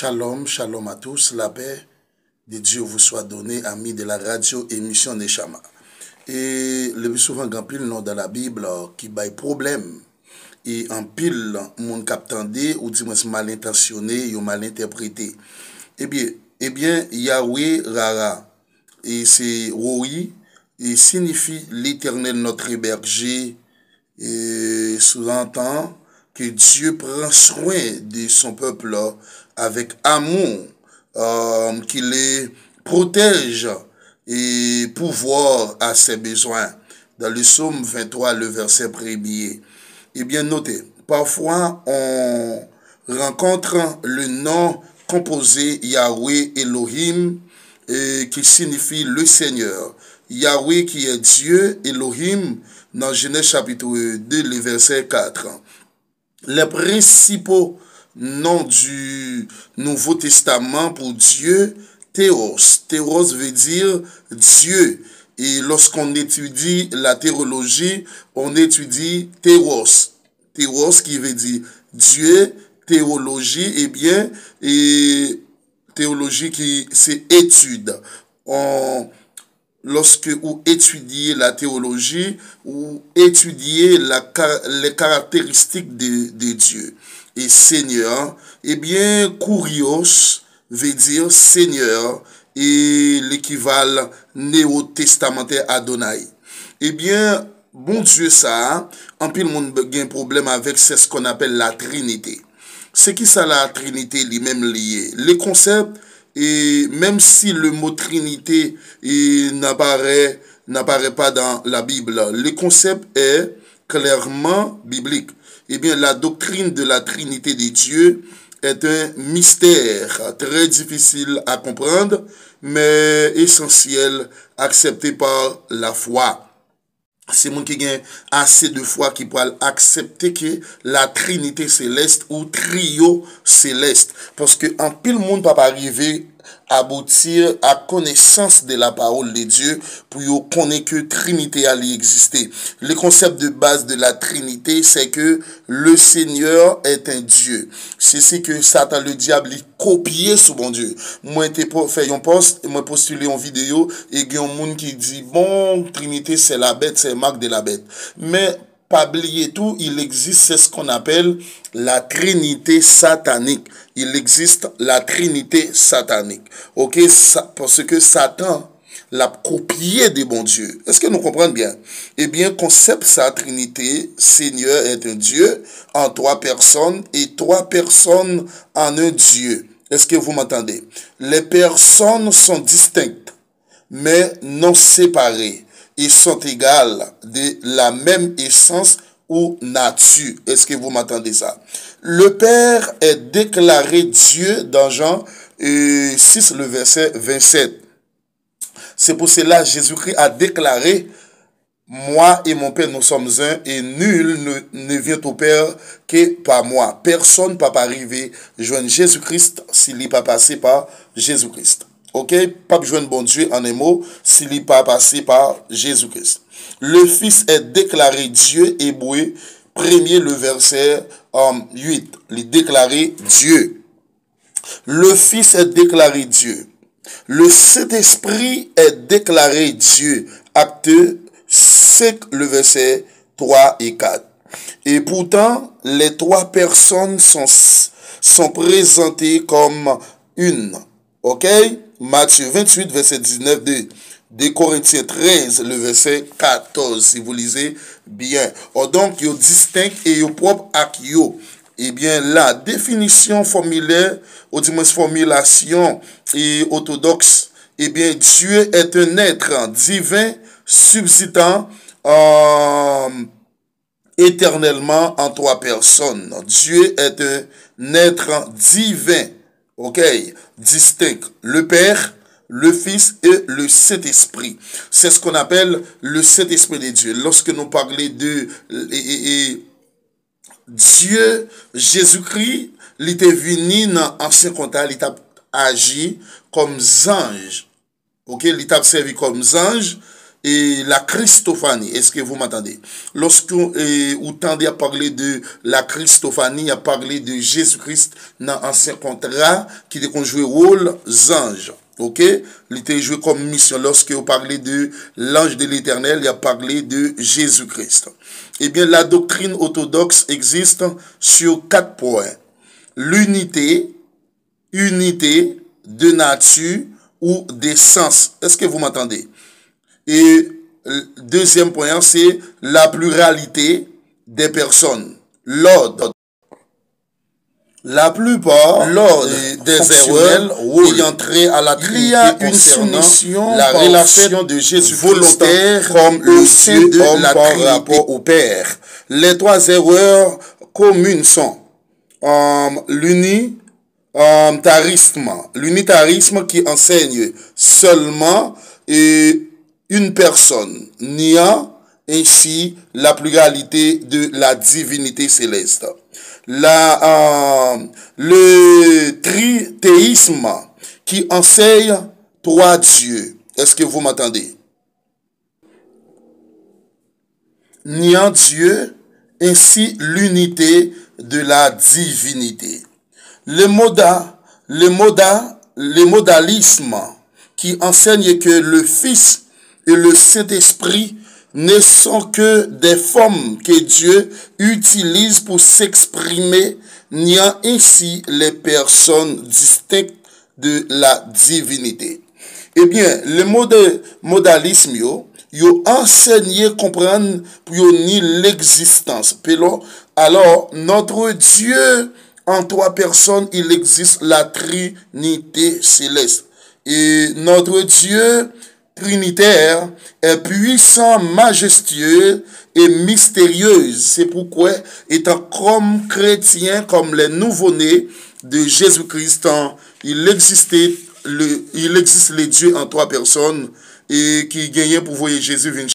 Shalom, shalom à tous. La paix de Dieu vous soit donnée, amis de la radio émission Neshama. Et le plus souvent, grand pile dans la Bible qui baille problème. Et en pile, mon captandé ou dis-moi mal intentionné ou mal interprété. Eh bien, eh bien, Yahweh Rara, et c'est Roi, et signifie l'éternel notre berger, et sous-entend que Dieu prend soin de son peuple avec amour, euh, qu'il les protège et pouvoir à ses besoins. Dans le psaume 23, le verset premier. Eh bien, notez, parfois on rencontre le nom composé Yahweh Elohim, et qui signifie le Seigneur. Yahweh qui est Dieu, Elohim, dans Genèse chapitre 2, le verset 4. Les principaux noms du Nouveau Testament pour Dieu, Théos. Théos veut dire Dieu. Et lorsqu'on étudie la théologie, on étudie Théos. Théos qui veut dire Dieu, théologie, eh bien, et théologie qui c'est étude. On, loske ou etudye la teoloji, ou etudye le karakteristik de, de Diyo. E seigneur, eh ebyen kourios ve dir seigneur e l'ekival neo-testamenter Adonai. Eh ebyen, bon Diyo sa, anpil moun gen problem avek se skon apel la trinite. Se ki sa la trinite li mem liye? Le konsep et même si le mot Trinité n'apparaît n'apparaît pas dans la Bible, le concept est clairement biblique. Eh bien, la doctrine de la Trinité des dieux est un mystère très difficile à comprendre, mais essentiel, accepté par la foi. se moun ki gen ase de fwa ki pou al aksepte ke la trinite seleste ou trio seleste. Paske an pil moun pa pa rive aboutir à connaissance de la parole de Dieu pour connaître que Trinité allait exister. Le concept de base de la Trinité, c'est que le Seigneur est un Dieu. C'est ce que Satan, le diable, il copié sous bon Dieu. Moi, j'ai fait un post, moi postulé en vidéo, et il y a un monde qui dit, bon, Trinité, c'est la bête, c'est marque de la bête. Mais, pas oublier tout, il existe ce qu'on appelle la trinité satanique. Il existe la trinité satanique. Ok, parce que Satan l'a copié des bons dieux. Est-ce que nous comprenons bien? Eh bien, concept sa trinité, Seigneur est un Dieu en trois personnes et trois personnes en un Dieu. Est-ce que vous m'entendez? Les personnes sont distinctes, mais non séparées ils sont égales de la même essence ou nature. Est-ce que vous m'entendez ça? Le Père est déclaré Dieu dans Jean 6, euh, le verset 27. C'est pour cela Jésus-Christ a déclaré, moi et mon Père, nous sommes un, et nul ne, vient au Père que par moi. Personne ne peut arriver joindre Jésus-Christ s'il n'est pas passé par Jésus-Christ. Ok, pas besoin de bon Dieu en un mot s'il n'est pas passé par Jésus-Christ. Le Fils est déclaré Dieu, Hébreu, premier le verset 8. Il est déclaré Dieu. Le Fils est déclaré Dieu. Le Saint-Esprit est déclaré Dieu. Acte 5, le verset 3 et 4. Et pourtant, les trois personnes sont, sont présentées comme une. OK? Matthieu 28, verset 19, de, de Corinthiens 13, le verset 14, si vous lisez bien. Or donc, yo distinct et yo propre ak yo. Ebyen eh la, definisyon formilè, ou di mons formilasyon, e otodoks, ebyen, eh Dieu et un etre divin, subsitant, euh, eternelman an toa person. Dieu et un etre divin, ok, distinct. le Père, le Fils et le Saint-Esprit. C'est ce qu'on appelle le Saint-Esprit de Dieu. Lorsque nous parlons de et, et, Dieu, Jésus-Christ, il était venu dans l'ancien contact, il a agi comme ange. Ok, il t'a servi comme ange et la Christophanie. Est-ce que vous m'entendez? Lorsque vous tendez à parler de la Christophanie, à parler de Jésus-Christ dans l'ancien contrat qui a joué rôle anges. Ok? Il était joué comme mission. Lorsque vous parlez de l'ange de l'éternel, il a parlé de Jésus-Christ. Eh bien, la doctrine orthodoxe existe sur quatre points. L'unité, unité de nature ou d'essence. Est-ce que vous m'entendez? Et deuxième point, c'est la pluralité des personnes. L'ordre. La plupart lors des erreurs ayant trait à la Trinité soumission la relation de Jésus volontaire comme le Dieu de la par rapport au Père. Les trois erreurs communes sont um, l'unitarisme, l'unitarisme qui enseigne seulement une personne, niant ainsi la pluralité de la divinité céleste la, euh, le trithéisme qui enseigne trois dieux. Est-ce que vous m'entendez? Niant Dieu, ainsi l'unité de la divinité. Le moda, le moda, le modalisme qui enseigne que le Fils et le Saint-Esprit ne sont que des formes que Dieu utilise pour s'exprimer, niant ainsi les personnes distinctes de la divinité. Eh bien, le modalisme yo, yo enseigné comprendre pour yo ni l'existence. Alors, notre Dieu, en trois personnes, il existe la trinité céleste. Et notre Dieu, trinitaire est puissant, majestueux et mystérieux. C'est pourquoi, étant comme chrétien, comme les nouveau-nés de Jésus-Christ, le, il existe les dieux en trois personnes et qui gagnaient pour voir Jésus venir